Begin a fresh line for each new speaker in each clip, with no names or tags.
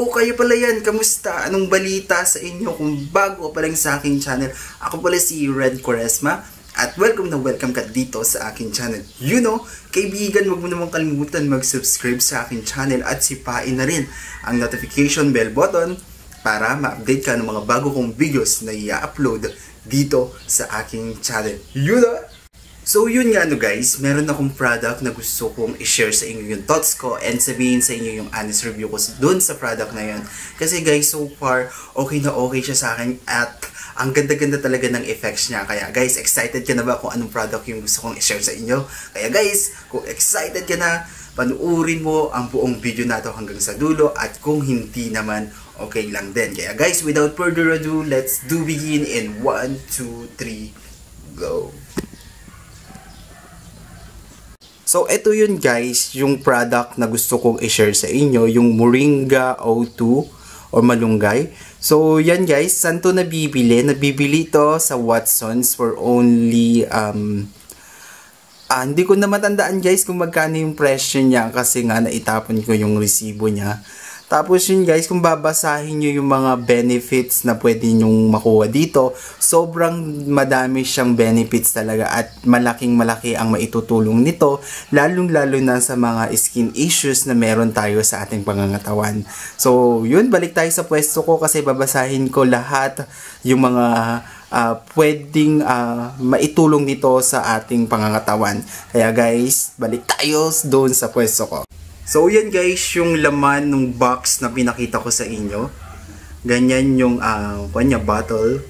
O kayo pala yan, kamusta? Anong balita sa inyo kung bago pa lang sa aking channel? Ako pala si Red Quaresma at welcome na welcome ka dito sa aking channel. You know, kaibigan, wag mo naman kalimutan mag-subscribe sa aking channel at sipain na rin ang notification bell button para ma-update ka ng mga bago kong videos na i-upload dito sa aking channel. You know? So yun nga no guys, meron akong product na gusto kong i-share sa inyo yung thoughts ko and sabihin sa inyo yung honest review ko dun sa product na yun. Kasi guys, so far, okay na okay siya sa akin at ang ganda-ganda talaga ng effects niya. Kaya guys, excited ka na ba kung anong product yung gusto kong i-share sa inyo? Kaya guys, kung excited ka na, panuorin mo ang buong video na to hanggang sa dulo at kung hindi naman, okay lang din. Kaya guys, without further ado, let's do begin in 1, 2, 3, go! So, ito yun guys, yung product na gusto kong i-share sa inyo, yung Moringa O2 or Malunggay. So, yan guys, saan to nabibili? Nabibili to sa Watsons for only, um, ah, hindi ko na matandaan guys kung magkano yung presyo niya kasi nga naitapon ko yung resibo niya. Tapos yun guys, kung babasahin nyo yung mga benefits na pwede nyong makuha dito, sobrang madami siyang benefits talaga at malaking malaki ang maitutulong nito, lalong lalo na sa mga skin issues na meron tayo sa ating pangangatawan. So yun, balik tayo sa pwesto ko kasi babasahin ko lahat yung mga uh, pwedeng uh, maitulong nito sa ating pangangatawan. Kaya guys, balik tayo doon sa pwesto ko. So, yan guys, yung laman ng box na pinakita ko sa inyo. Ganyan yung, uh, kanya, bottle.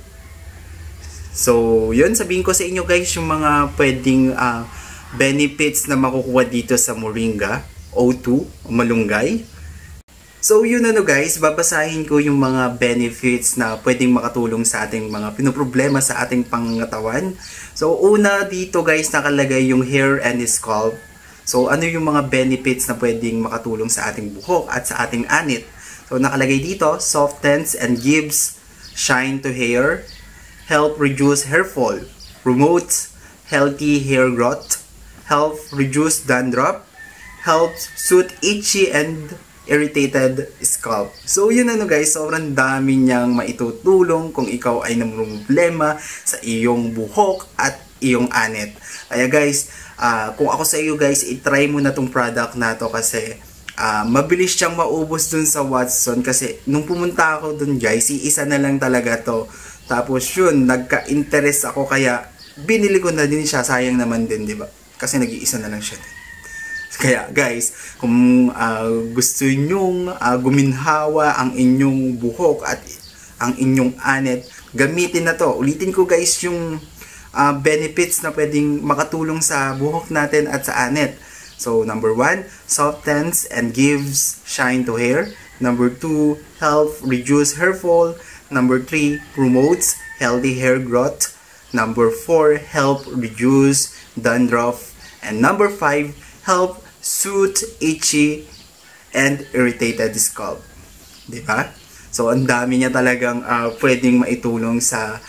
So, yun, sabihin ko sa inyo guys, yung mga pwedeng uh, benefits na makukuha dito sa Moringa, O2, malunggay. So, yun ano guys, babasahin ko yung mga benefits na pwedeng makatulong sa ating mga pinoproblema sa ating pangatawan. So, una dito guys, nakalagay yung hair and scalp So, ano yung mga benefits na pwedeng makatulong sa ating buhok at sa ating anit? So, nakalagay dito, softens and gives shine to hair, help reduce hair fall, promotes healthy hair growth, help reduce dandruff, helps soothe itchy and irritated scalp. So, yun ano guys, sobrang dami niyang maitutulong kung ikaw ay problema sa iyong buhok at iyong anit. Kaya guys, uh, kung ako sa iyo guys, i-try mo na tong product na to kasi uh, mabilis siyang maubos dun sa Watson kasi nung pumunta ako dun guys, isa na lang talaga to. Tapos yun, nagka-interest ako kaya binili ko na din siya, sayang naman din, di ba? Kasi nag-iisa na lang siya din. Kaya guys, kung uh, gusto nyong uh, guminhawa ang inyong buhok at ang inyong anet, gamitin na to. Ulitin ko guys yung uh, benefits na pwedeng makatulong sa buhok natin at sa anet. So, number one, softens and gives shine to hair. Number two, help reduce hair fall. Number three, promotes healthy hair growth. Number four, help reduce dandruff. And number five, help soothe itchy and irritated scalp. Di ba? So, ang dami niya talagang uh, pwedeng maitulong sa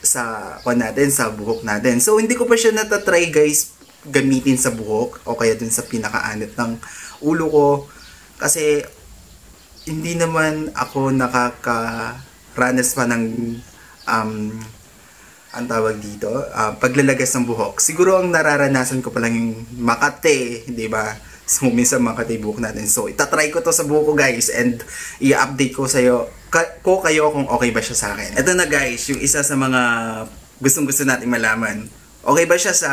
sa kwan natin, sa buhok natin. So, hindi ko pa siya natatry guys gamitin sa buhok o kaya dun sa pinakaanit ng ulo ko kasi hindi naman ako nakakaranas pa ng um, ang tawag dito, uh, paglalagas ng buhok. Siguro ang nararanasan ko pa lang yung makate, di ba? So, minsan makate buhok natin. So, itatry ko to sa buhok ko guys and i-update ko sa'yo ka- ko kayo kung okay ba siya sa akin. Ito na guys, yung isa sa mga gustong gusto nating malaman. Okay ba siya sa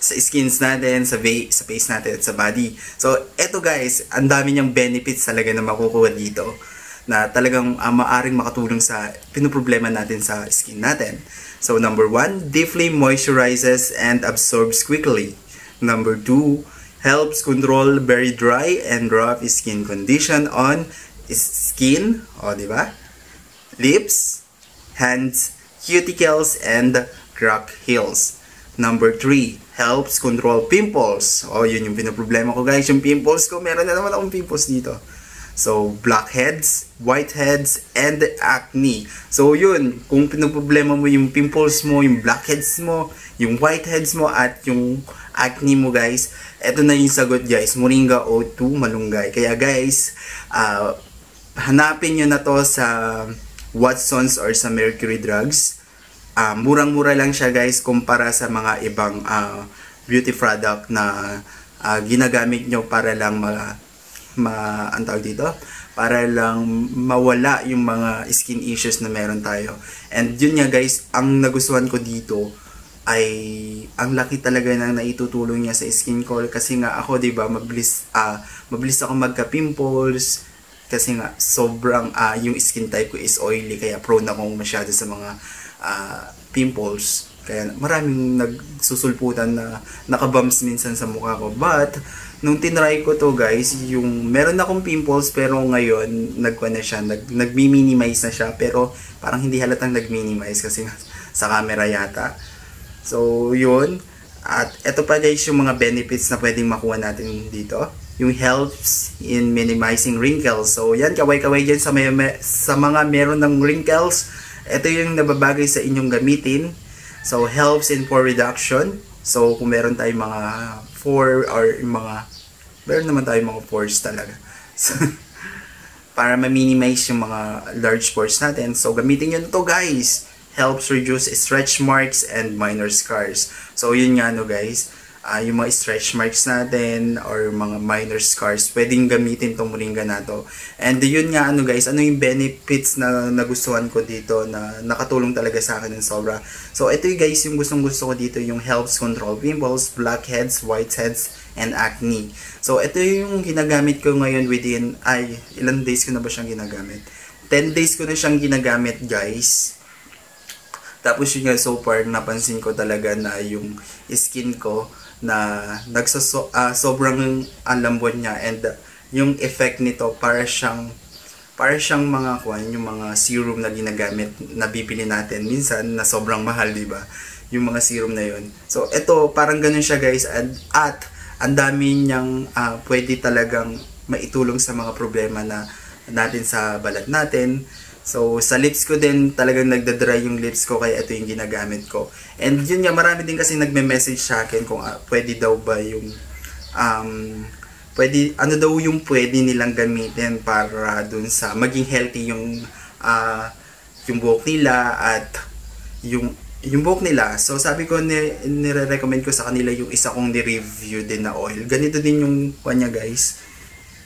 sa skins natin, sa, va- sa face natin, at sa body. So, eto guys, ang dami niyang benefits talaga na makukuha dito na talagang uh, maaring makatulong sa pinoproblema natin sa skin natin. So, number one, deeply moisturizes and absorbs quickly. Number two, helps control very dry and rough skin condition on skin, o di ba? Lips, hands, cuticles, and crack heels. Number 3, helps control pimples. O, yun yung pinaproblema ko guys. Yung pimples ko, meron na naman akong pimples dito. So, blackheads, whiteheads, and acne. So, yun. Kung pinaproblema mo yung pimples mo, yung blackheads mo, yung whiteheads mo, at yung acne mo guys, eto na yung sagot guys. Moringa O2 malunggay. Kaya guys, uh, hanapin nyo na to sa Watson's or sa Mercury Drugs. Uh, murang-mura lang siya guys kumpara sa mga ibang uh, beauty product na uh, ginagamit nyo para lang ma, ma ang tawag dito para lang mawala yung mga skin issues na meron tayo. And yun nga guys, ang nagustuhan ko dito ay ang laki talaga ng naitutulong niya sa skin ko kasi nga ako 'di ba mabilis uh, mabilis ako magka-pimples kasi nga sobrang uh, yung skin type ko is oily kaya prone ako masyado sa mga uh, pimples kaya maraming nagsusulputan na nakabumps minsan sa mukha ko but nung tinry ko to guys yung meron akong pimples pero ngayon nagkuha na siya nag, nagmi-minimize na siya pero parang hindi halatang nag-minimize kasi sa camera yata So, yun. At ito pa guys yung mga benefits na pwedeng makuha natin dito. Yung helps in minimizing wrinkles. So, yan, kaway-kaway dyan sa, may, sa mga meron ng wrinkles. Ito yung nababagay sa inyong gamitin. So, helps in pore reduction. So, kung meron tayong mga pore or mga, meron naman tayong mga pores talaga. So, para ma-minimize yung mga large pores natin. So, gamitin nyo to guys helps reduce stretch marks and minor scars. So, yun nga no guys, uh, yung mga stretch marks natin or mga minor scars, pwedeng gamitin tong moringa na to. And yun nga ano guys, ano yung benefits na nagustuhan ko dito na nakatulong talaga sa akin ng sobra. So, ito yung guys, yung gustong gusto ko dito, yung helps control pimples, blackheads, whiteheads, and acne. So, ito yung ginagamit ko ngayon within, ay, ilan days ko na ba siyang ginagamit? 10 days ko na siyang ginagamit guys tapos yun nga, so far, napansin ko talaga na yung skin ko na nagsaso, uh, sobrang alambon niya and uh, yung effect nito para siyang para siyang mga kuan yung mga serum na ginagamit na bibili natin. Minsan na sobrang mahal di ba? Yung mga serum na yon so ito parang ganun siya guys. At, at ang dami niyang uh, pwede talagang maitulong sa mga problema na natin sa balat natin So, sa lips ko din, talagang nagda-dry yung lips ko, kaya ito yung ginagamit ko. And yun nga, marami din kasi nagme-message sa akin kung uh, pwede daw ba yung, um, pwede, ano daw yung pwede nilang gamitin para dun sa, maging healthy yung, uh, yung buhok nila at yung, yung buhok nila. So, sabi ko, ni, nire-recommend ko sa kanila yung isa kong ni-review din na oil. Ganito din yung kanya guys.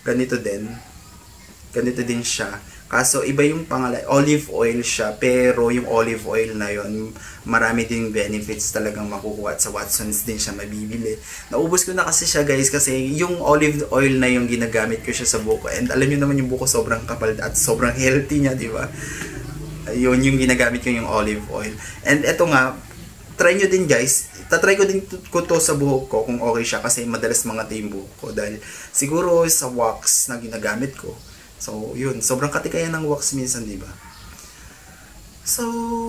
Ganito din. Ganito din siya Kaso iba yung pangalan, olive oil siya, pero yung olive oil na yon marami ding benefits talagang makukuha at sa Watsons din siya mabibili. Naubos ko na kasi siya guys kasi yung olive oil na yung ginagamit ko siya sa buko and alam niyo naman yung buko sobrang kapal at sobrang healthy niya, di ba? Yun yung ginagamit ko yung olive oil. And eto nga, try nyo din guys, tatry ko din ko to sa buhok ko kung okay siya kasi madalas mga yung buhok ko dahil siguro sa wax na ginagamit ko So, yun. Sobrang katikayan ng wax minsan, di ba? So,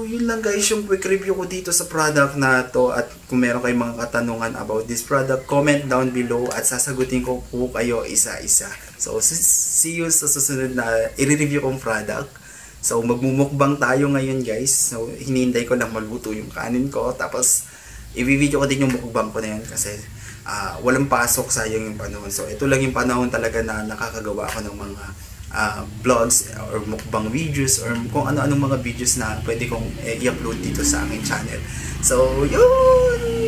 yun lang guys yung quick review ko dito sa product na to at kung meron kayong mga katanungan about this product, comment down below at sasagutin ko po kayo isa-isa. So, see you sa susunod na i-review kong product. So, magmumukbang tayo ngayon guys. So, hinihintay ko lang maluto yung kanin ko. Tapos, i-video ko din yung mukbang ko na yan kasi uh, walang pasok sayang yung panahon. So, ito lang yung panahon talaga na nakakagawa ako ng mga uh, vlogs or mukbang videos or kung ano-anong mga videos na pwede kong i-upload dito sa aking channel. So, yun!